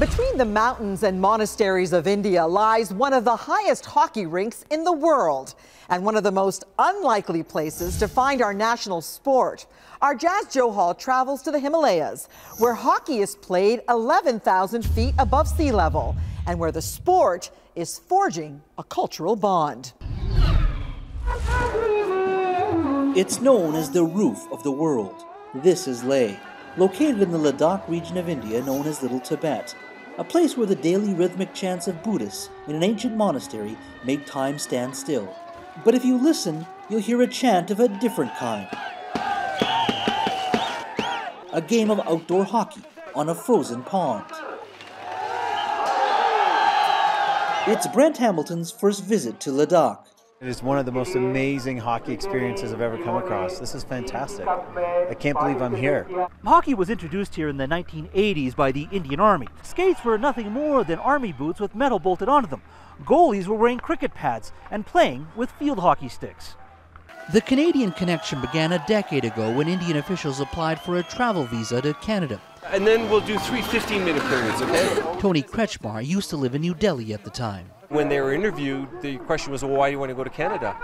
Between the mountains and monasteries of India lies one of the highest hockey rinks in the world and one of the most unlikely places to find our national sport. Our Jas Johal travels to the Himalayas, where hockey is played 11,000 feet above sea level and where the sport is forging a cultural bond. It's known as the roof of the world. This is Leh, located in the Ladakh region of India known as Little Tibet, a place where the daily rhythmic chants of Buddhists in an ancient monastery make time stand still. But if you listen, you'll hear a chant of a different kind. A game of outdoor hockey on a frozen pond. It's Brent Hamilton's first visit to Ladakh. It is one of the most amazing hockey experiences I've ever come across. This is fantastic. I can't believe I'm here. Hockey was introduced here in the 1980s by the Indian Army. Skates were nothing more than army boots with metal bolted onto them. Goalies were wearing cricket pads and playing with field hockey sticks. The Canadian connection began a decade ago when Indian officials applied for a travel visa to Canada. And then we'll do three 15 minute periods, okay? Tony Kretschmar used to live in New Delhi at the time. When they were interviewed, the question was, well, why do you want to go to Canada?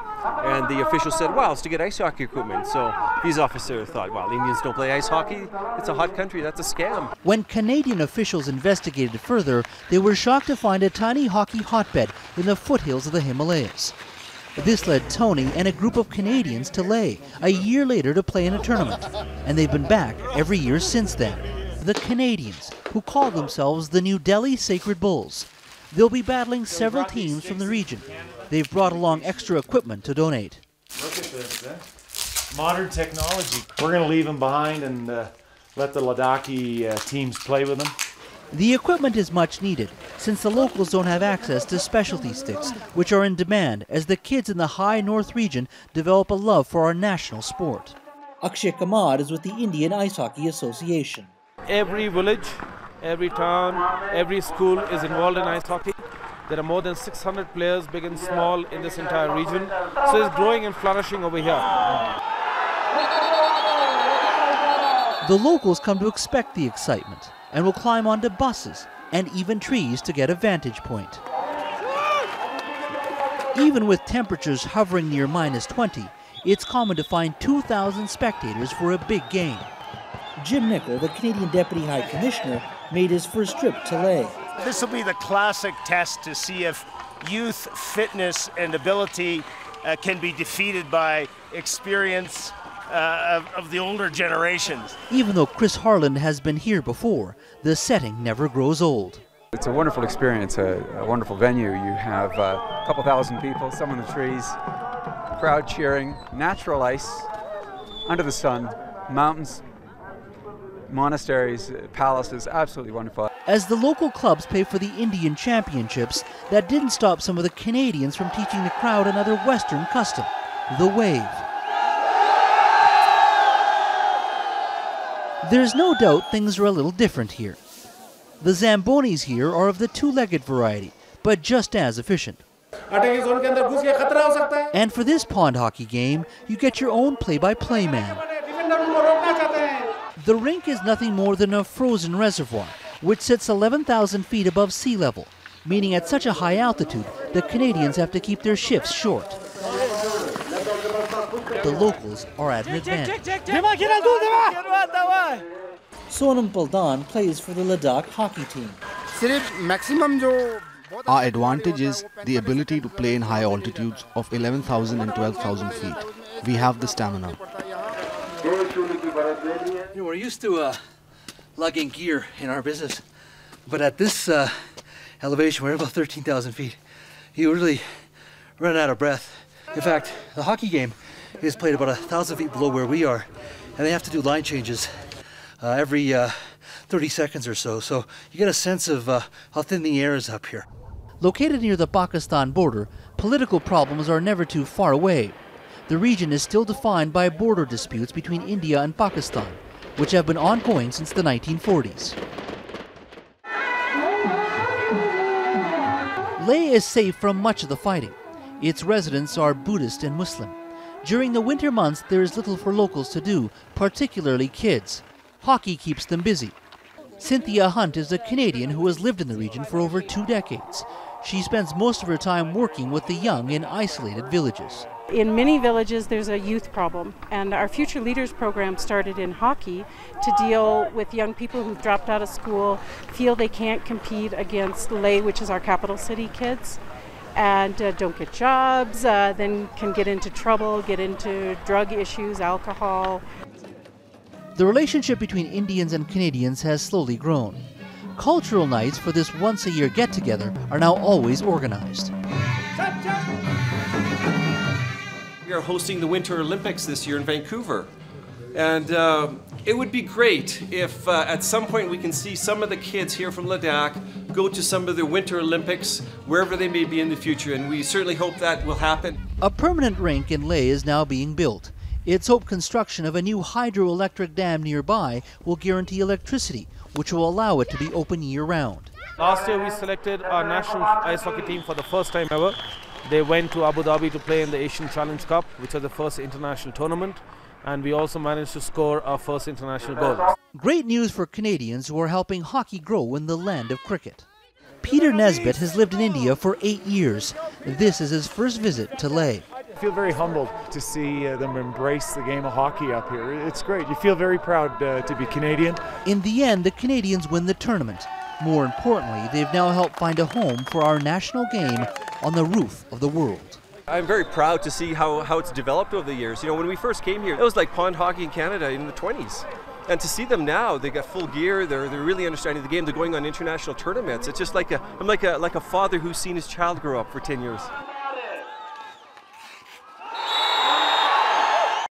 And the official said, well, it's to get ice hockey equipment. So these officer thought, well, Indians don't play ice hockey. It's a hot country. That's a scam. When Canadian officials investigated further, they were shocked to find a tiny hockey hotbed in the foothills of the Himalayas. This led Tony and a group of Canadians to Leh a year later to play in a tournament, and they've been back every year since then. The Canadians, who call themselves the New Delhi Sacred Bulls. They'll be battling several teams from the region. They've brought along extra equipment to donate. Look at this, eh? modern technology. We're going to leave them behind and uh, let the Ladakhi uh, teams play with them. The equipment is much needed since the locals don't have access to specialty sticks, which are in demand as the kids in the high north region develop a love for our national sport. Akshay Kamad is with the Indian Ice Hockey Association. Every village every town, every school is involved in ice hockey. There are more than 600 players, big and small, in this entire region. So it's growing and flourishing over here. The locals come to expect the excitement and will climb onto buses and even trees to get a vantage point. Even with temperatures hovering near minus 20, it's common to find 2,000 spectators for a big game. Jim Nichol, the Canadian Deputy High Commissioner, made his first trip to Leh. This will be the classic test to see if youth, fitness, and ability uh, can be defeated by experience uh, of, of, the older generations. Even though Chris Harland has been here before, the setting never grows old. It's a wonderful experience, a, a wonderful venue. You have uh, a couple thousand people, some in the trees, crowd cheering, natural ice, under the sun, mountains, monasteries, palaces, absolutely wonderful. As the local clubs pay for the Indian championships, that didn't stop some of the Canadians from teaching the crowd another Western custom, the wave. There's no doubt things are a little different here. The Zambonis here are of the two-legged variety, but just as efficient. And for this pond hockey game, you get your own play-by-play -play man. The rink is nothing more than a frozen reservoir, which sits 11,000 feet above sea level, meaning at such a high altitude, the Canadians have to keep their shifts short. The locals are at an advantage. Sonam Paldan plays for the Ladakh hockey team. Our advantage is the ability to play in high altitudes of 11,000 and 12,000 feet. We have the stamina. You know, we're used to uh, lugging gear in our business, but at this uh, elevation, we're about 13,000 feet. You really run out of breath. In fact, the hockey game is played about a thousand feet below where we are, and they have to do line changes uh, every uh, 30 seconds or so. So you get a sense of uh, how thin the air is up here. Located near the Pakistan border, political problems are never too far away. The region is still defined by border disputes between India and Pakistan, which have been ongoing since the 1940s. Leh is safe from much of the fighting. Its residents are Buddhist and Muslim. During the winter months, there is little for locals to do, particularly kids. Hockey keeps them busy. Cynthia Hunt is a Canadian who has lived in the region for over two decades. She spends most of her time working with the young in isolated villages. In many villages, there's a youth problem, and our Future Leaders program started in hockey to deal with young people who've dropped out of school, feel they can't compete against Leh, which is our capital city kids, and uh, don't get jobs, uh, then can get into trouble, get into drug issues, alcohol. The relationship between Indians and Canadians has slowly grown. Cultural nights for this once a year get together are now always organized. We are hosting the Winter Olympics this year in Vancouver. And uh, it would be great if uh, at some point we can see some of the kids here from Ladakh go to some of the Winter Olympics, wherever they may be in the future, and we certainly hope that will happen. A permanent rink in Leh is now being built. It's hoped construction of a new hydroelectric dam nearby will guarantee electricity, which will allow it to be open year round. Last year we selected our national ice hockey team for the first time ever. They went to Abu Dhabi to play in the Asian Challenge Cup, which was the first international tournament and we also managed to score our first international goal. Great news for Canadians who are helping hockey grow in the land of cricket. Peter Nesbitt has lived in India for eight years. This is his first visit to Leh. I feel very humbled to see uh, them embrace the game of hockey up here. It's great. You feel very proud uh, to be Canadian. In the end, the Canadians win the tournament. More importantly, they've now helped find a home for our national game on the roof of the world. I'm very proud to see how, how it's developed over the years. You know, when we first came here, it was like pond hockey in Canada in the 20s. And to see them now, they got full gear. They're, they're really understanding the game. They're going on international tournaments. It's just like a I'm like a like a father who's seen his child grow up for 10 years.